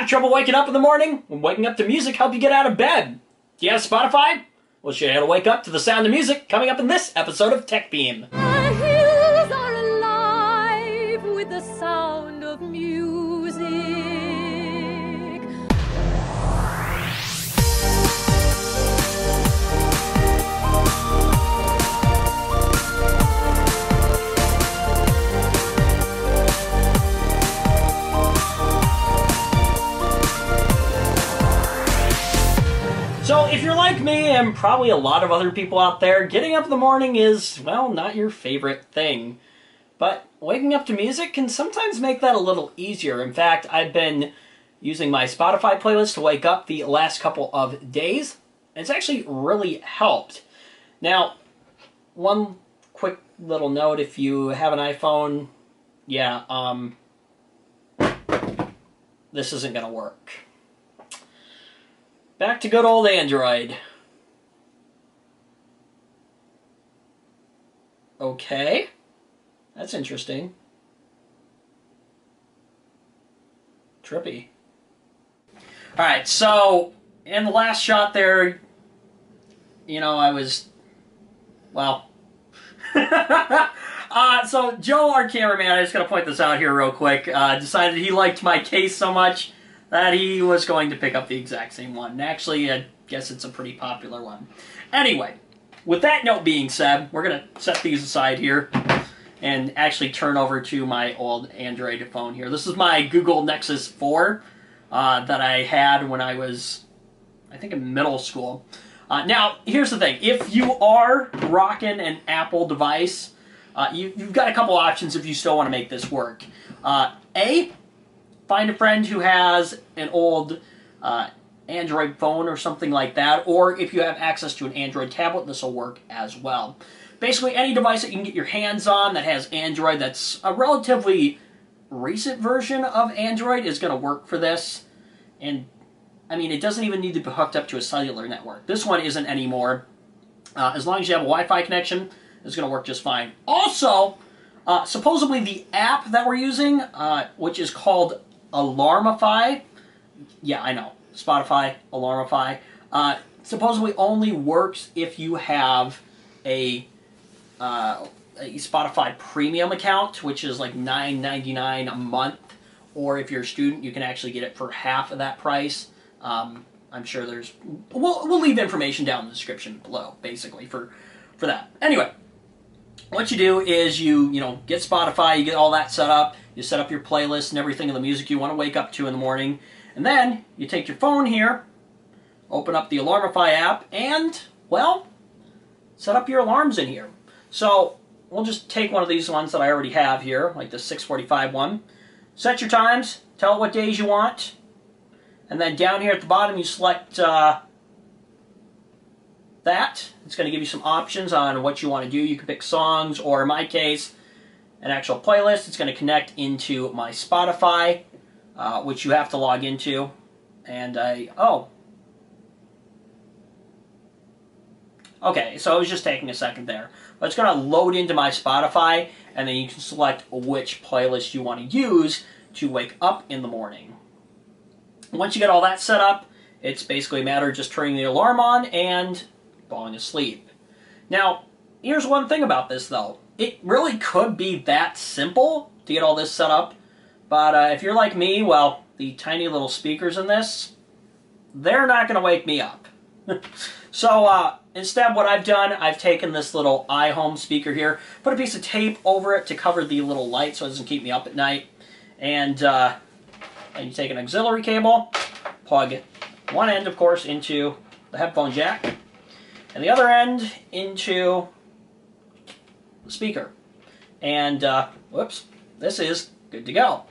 Have trouble waking up in the morning? When waking up to music help you get out of bed? Do you have Spotify? We'll show you how to wake up to the sound of music coming up in this episode of Tech Beam. So, if you're like me and probably a lot of other people out there, getting up in the morning is, well, not your favorite thing. But waking up to music can sometimes make that a little easier. In fact, I've been using my Spotify playlist to wake up the last couple of days. and It's actually really helped. Now, one quick little note if you have an iPhone, yeah, um, this isn't going to work. Back to good old Android. Okay. That's interesting. Trippy. Alright, so in the last shot there, you know, I was. Well. uh, so Joe, our cameraman, I just gotta point this out here real quick, uh, decided he liked my case so much that he was going to pick up the exact same one. Actually, I guess it's a pretty popular one. Anyway, with that note being said, we're going to set these aside here and actually turn over to my old Android phone here. This is my Google Nexus 4 uh, that I had when I was, I think, in middle school. Uh, now, here's the thing. If you are rocking an Apple device, uh, you, have got a couple options if you still want to make this work. Uh, a, find a friend who has an old uh, Android phone or something like that, or if you have access to an Android tablet, this will work as well. Basically, any device that you can get your hands on that has Android that's a relatively recent version of Android is going to work for this. And, I mean, it doesn't even need to be hooked up to a cellular network. This one isn't anymore. Uh, as long as you have a Wi-Fi connection, it's going to work just fine. Also, uh, supposedly the app that we're using, uh, which is called Alarmify. Yeah, I know. Spotify, Alarmify. Uh, supposedly only works if you have a, uh, a Spotify premium account, which is like $9.99 a month. Or if you're a student, you can actually get it for half of that price. Um, I'm sure there's. We'll, we'll leave information down in the description below, basically, for, for that. Anyway, what you do is you, you know, get Spotify, you get all that set up, you set up your playlist and everything of the music you want to wake up to in the morning, and then you take your phone here, open up the Alarmify app, and, well, set up your alarms in here. So, we'll just take one of these ones that I already have here, like the 645 one. Set your times, tell it what days you want, and then down here at the bottom you select uh, that. It's going to give you some options on what you want to do. You can pick songs, or in my case, an actual playlist. It's going to connect into my Spotify, uh, which you have to log into. And I, oh. Okay, so it was just taking a second there. But it's going to load into my Spotify, and then you can select which playlist you want to use to wake up in the morning. Once you get all that set up, it's basically a matter of just turning the alarm on and falling asleep. Now, here's one thing about this though. It really could be that simple to get all this set up, but uh, if you're like me, well, the tiny little speakers in this, they're not going to wake me up. so uh, instead what I've done, I've taken this little iHome speaker here, put a piece of tape over it to cover the little light so it doesn't keep me up at night, and, uh, and you take an auxiliary cable, plug one end, of course, into the headphone jack, and the other end into the speaker. And, uh, whoops, this is good to go.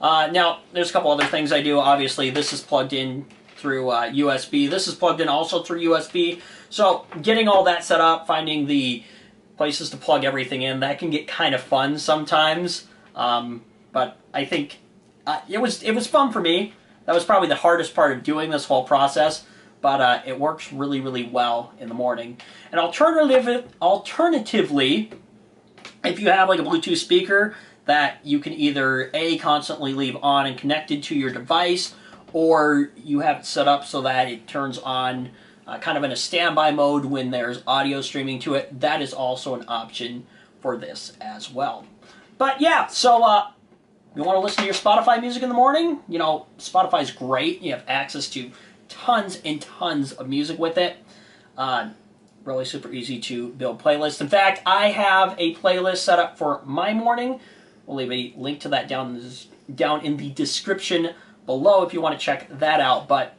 Uh, now, there's a couple other things I do. Obviously, this is plugged in through uh, USB. This is plugged in also through USB. So, getting all that set up, finding the places to plug everything in, that can get kind of fun sometimes. Um, but I think uh, it was it was fun for me. That was probably the hardest part of doing this whole process but uh, it works really, really well in the morning. And alternative, alternatively, if you have like a Bluetooth speaker that you can either A, constantly leave on and connected to your device, or you have it set up so that it turns on uh, kind of in a standby mode when there's audio streaming to it. That is also an option for this as well. But yeah, so uh, you want to listen to your Spotify music in the morning? You know, Spotify's great. You have access to tons and tons of music with it. Uh, really super easy to build playlists. In fact, I have a playlist set up for my morning. We'll leave a link to that down, down in the description below if you want to check that out. But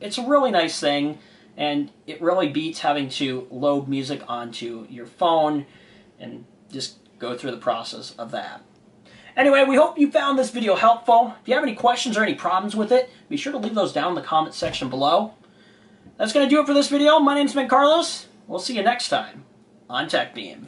it's a really nice thing, and it really beats having to load music onto your phone and just go through the process of that. Anyway, we hope you found this video helpful. If you have any questions or any problems with it, be sure to leave those down in the comment section below. That's going to do it for this video. My name's Ben Carlos. We'll see you next time on TechBeam.